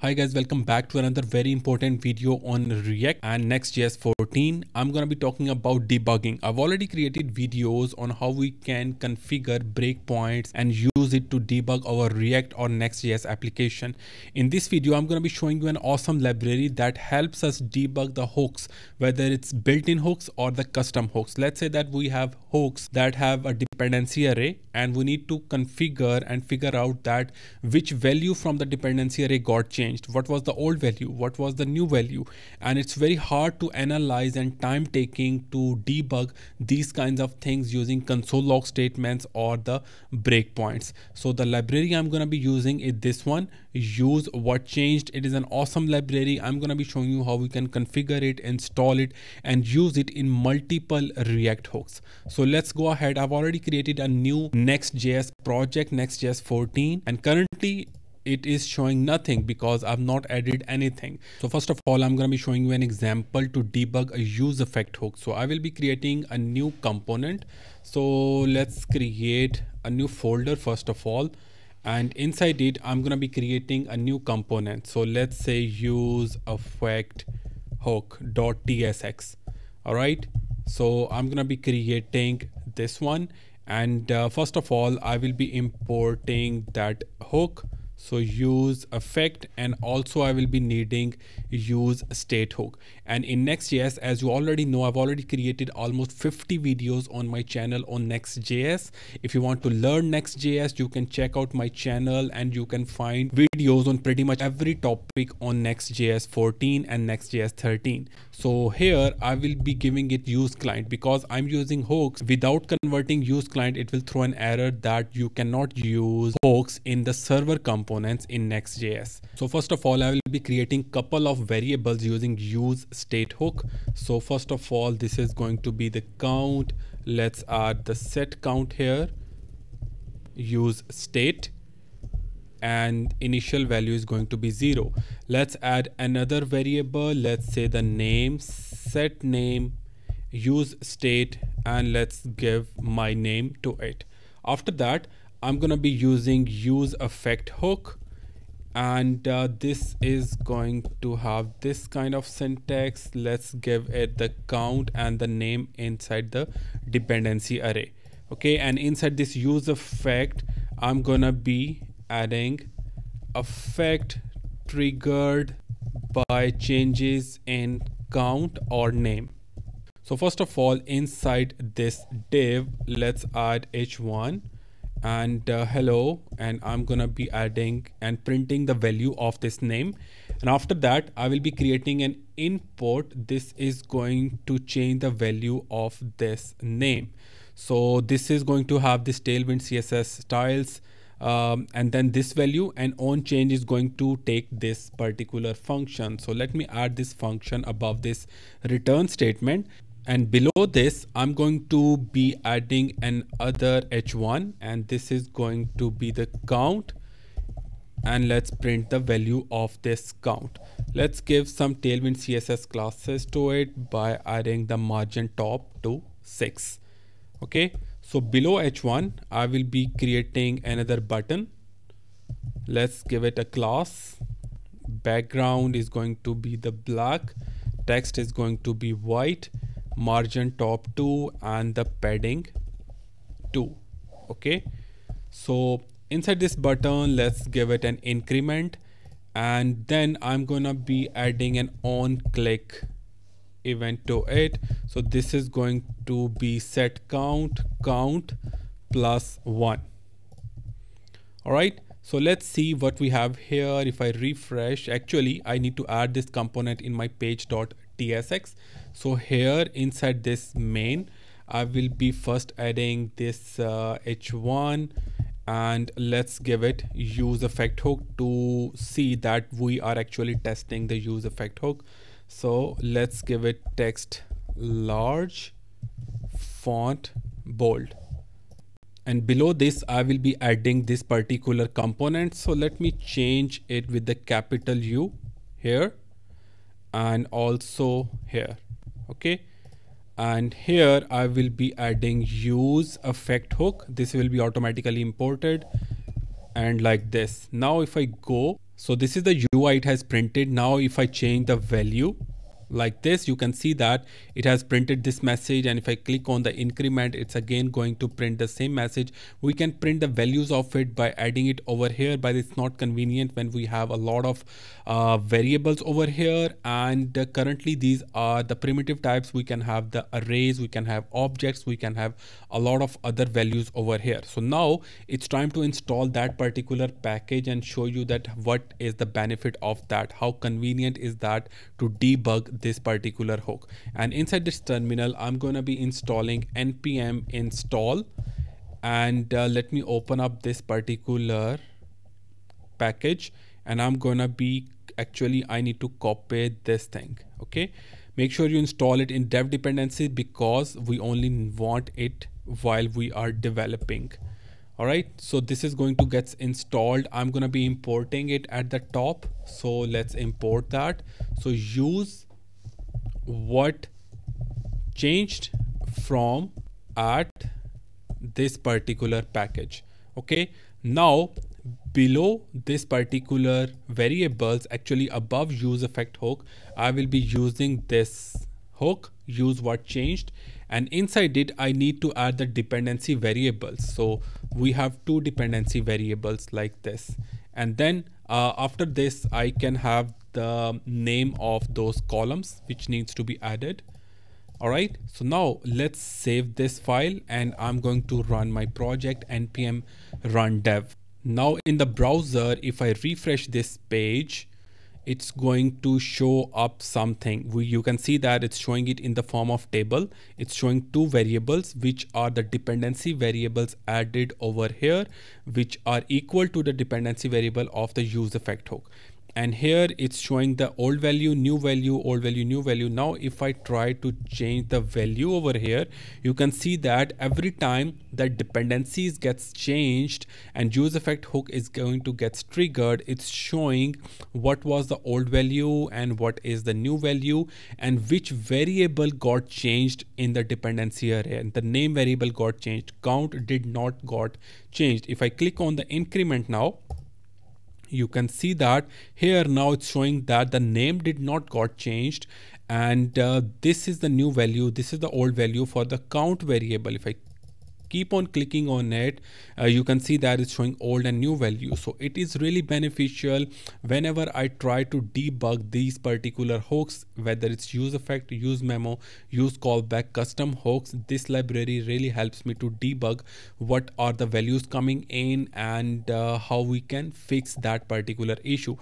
Hi guys, welcome back to another very important video on React and Next.js 14. I'm going to be talking about debugging. I've already created videos on how we can configure breakpoints and use it to debug our React or Next.js application. In this video, I'm going to be showing you an awesome library that helps us debug the hooks, whether it's built-in hooks or the custom hooks. Let's say that we have hooks that have a dependency array and we need to configure and figure out that which value from the dependency array got changed. What was the old value? What was the new value? And it's very hard to analyze and time taking to debug these kinds of things using console log statements or the breakpoints. So the library i'm going to be using is this one use what changed it is an awesome library i'm going to be showing you how we can configure it install it and use it in multiple react hooks so let's go ahead i've already created a new next.js project next.js 14 and currently it is showing nothing because I've not added anything. So first of all, I'm going to be showing you an example to debug a use effect hook. So I will be creating a new component. So let's create a new folder first of all. And inside it, I'm going to be creating a new component. So let's say use effect hook.tsx. All right. So I'm going to be creating this one. And uh, first of all, I will be importing that hook so use effect and also I will be needing use state hook. And in Next.js as you already know I've already created almost 50 videos on my channel on Next.js if you want to learn Next.js you can check out my channel and you can find videos on pretty much every topic on Next.js 14 and Next.js 13 so here I will be giving it use client because I'm using hooks. Without converting use client it will throw an error that you cannot use hooks in the server components in Next.js so first of all I will be creating couple of variables using use state hook. So first of all this is going to be the count. Let's add the set count here. Use state. And initial value is going to be zero. Let's add another variable. Let's say the name set name use state and let's give my name to it. After that i'm going to be using use effect hook and uh, this is going to have this kind of syntax. Let's give it the count and the name inside the dependency array. Okay and inside this use effect i'm gonna be adding effect triggered by changes in count or name. So first of all inside this div let's add h1 and uh, hello and I'm gonna be adding and printing the value of this name. And after that I will be creating an import. This is going to change the value of this name. So this is going to have this tailwind CSS styles um, and then this value and on change is going to take this particular function. So let me add this function above this return statement and below this I'm going to be adding an other h1 and this is going to be the count. And let's print the value of this count. Let's give some tailwind css classes to it by adding the margin top to 6 okay? So below h1 i will be creating another button. Let's give it a class. Background is going to be the black. Text is going to be white margin top 2 and the padding 2 okay? So inside this button let's give it an increment. And then I'm gonna be adding an on click event to it. So this is going to be set count count plus 1 all right so let's see what we have here. If I refresh actually I need to add this component in my page.tsx so here inside this main I will be first adding this uh, h1 and let's give it use effect hook to see that we are actually testing the use effect hook. So let's give it text large font bold. And below this I will be adding this particular component. So let me change it with the capital U here and also here okay? And here I will be adding use effect hook. This will be automatically imported and like this. Now if I go so this is the UI it has printed. Now if I change the value like this you can see that it has printed this message and if I click on the increment it's again going to print the same message. We can print the values of it by adding it over here but it's not convenient when we have a lot of uh, variables over here. And uh, currently these are the primitive types. We can have the arrays we can have objects we can have a lot of other values over here. So now it's time to install that particular package and show you that what is the benefit of that. How convenient is that to debug this particular hook. And inside this terminal I'm going to be installing npm install. And uh, let me open up this particular package. And I'm gonna be actually I need to copy this thing okay? Make sure you install it in dev dependency because we only want it while we are developing. All right? So this is going to get installed. I'm going to be importing it at the top. So let's import that. So use what changed from at this particular package okay? Now below this particular variables actually above use effect hook i will be using this hook use what changed and inside it i need to add the dependency variables. So we have two dependency variables like this. And then uh, after this I can have the name of those columns which needs to be added. All right so now let's save this file and I'm going to run my project npm run dev. Now in the browser if I refresh this page it's going to show up something. We, you can see that it's showing it in the form of table. It's showing two variables which are the dependency variables added over here which are equal to the dependency variable of the use effect hook and here it's showing the old value new value old value new value. Now if I try to change the value over here you can see that every time that dependencies gets changed and use effect hook is going to get triggered it's showing what was the old value and what is the new value and which variable got changed in the dependency array. And the name variable got changed. Count did not got changed. If I click on the increment now you can see that here now it's showing that the name did not got changed. And uh, this is the new value. This is the old value for the count variable. If i keep on clicking on it uh, you can see that it's showing old and new value. So it is really beneficial whenever i try to debug these particular hooks whether it's use effect use memo use callback custom hooks this library really helps me to debug what are the values coming in and uh, how we can fix that particular issue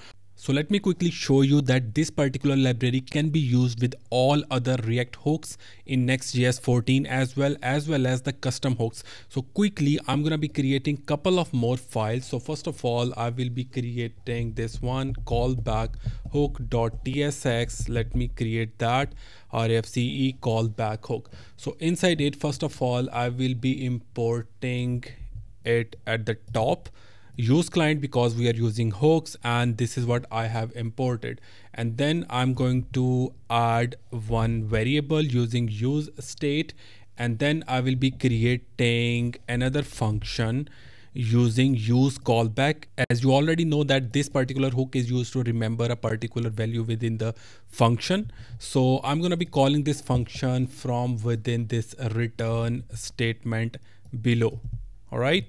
so let me quickly show you that this particular library can be used with all other React hooks in Next.js 14 as well as well as the custom hooks. So quickly, I'm going to be creating couple of more files. So first of all, I will be creating this one callback hook.tsx. Let me create that RFCE callback hook. So inside it, first of all, I will be importing it at the top use client because we are using hooks and this is what I have imported. And then I'm going to add one variable using use state. And then I will be creating another function using use callback. As you already know that this particular hook is used to remember a particular value within the function. So I'm going to be calling this function from within this return statement below. All right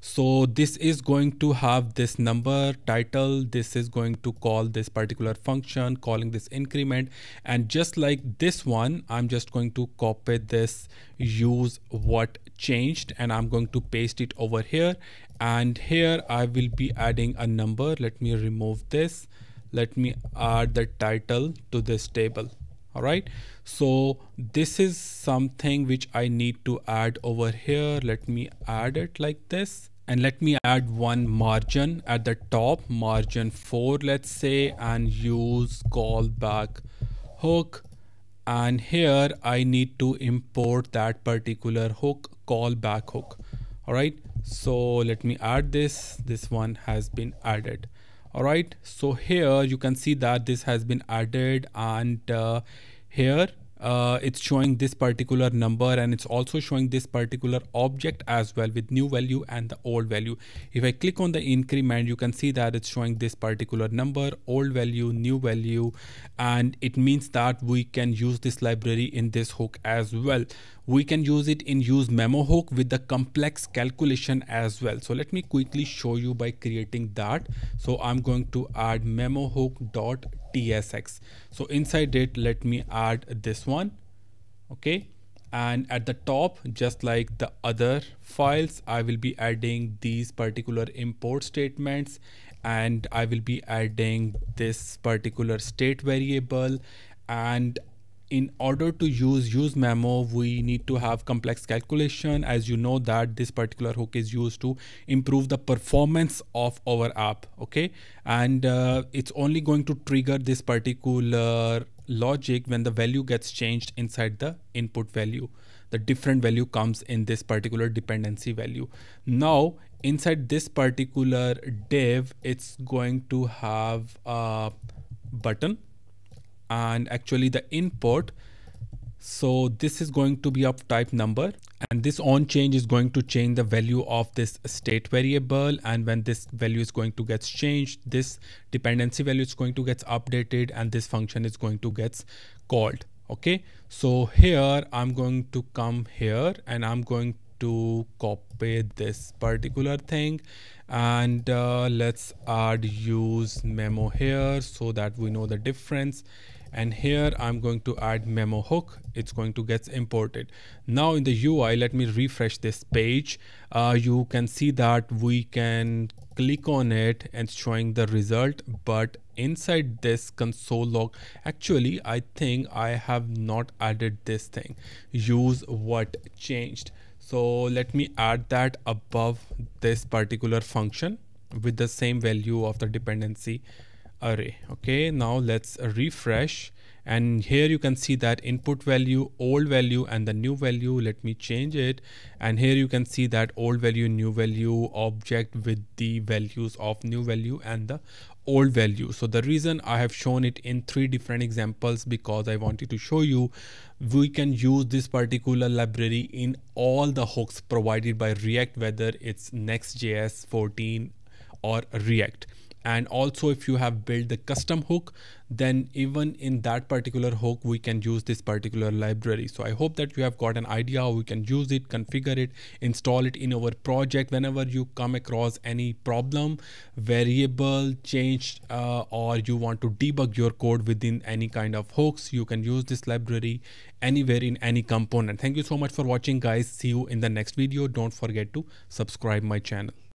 so this is going to have this number title this is going to call this particular function calling this increment. And just like this one i'm just going to copy this use what changed and i'm going to paste it over here. And here i will be adding a number. Let me remove this. Let me add the title to this table all right? So this is something which I need to add over here. Let me add it like this. And let me add one margin at the top. Margin 4 let's say and use callback hook. And here I need to import that particular hook callback hook. All right? So let me add this. This one has been added all right? So here you can see that this has been added and uh, here uh, it's showing this particular number and it's also showing this particular object as well with new value and the old value. If i click on the increment you can see that it's showing this particular number old value new value and it means that we can use this library in this hook as well we can use it in use memo hook with the complex calculation as well. So let me quickly show you by creating that. So i'm going to add memo hook dot tsx so inside it let me add this one okay? And at the top just like the other files i will be adding these particular import statements and i will be adding this particular state variable. And in order to use use memo we need to have complex calculation. As you know that this particular hook is used to improve the performance of our app okay? And uh, it's only going to trigger this particular logic when the value gets changed inside the input value. The different value comes in this particular dependency value. Now inside this particular div it's going to have a button and actually the input so this is going to be of type number and this on change is going to change the value of this state variable and when this value is going to get changed this dependency value is going to get updated and this function is going to get called okay? So here i'm going to come here and i'm going to copy this particular thing and uh, let's add use memo here so that we know the difference and here I'm going to add memo hook. It's going to get imported. Now in the UI let me refresh this page. Uh, you can see that we can click on it and showing the result. But inside this console log actually I think I have not added this thing. Use what changed. So let me add that above this particular function with the same value of the dependency array okay? Now let's refresh. And here you can see that input value old value and the new value. Let me change it. And here you can see that old value new value object with the values of new value and the old value. So the reason i have shown it in three different examples because i wanted to show you we can use this particular library in all the hooks provided by react whether it's next.js 14 or react and also if you have built the custom hook then even in that particular hook we can use this particular library. So i hope that you have got an idea how we can use it configure it install it in our project. Whenever you come across any problem variable changed uh, or you want to debug your code within any kind of hooks you can use this library anywhere in any component. Thank you so much for watching guys. See you in the next video. Don't forget to subscribe my channel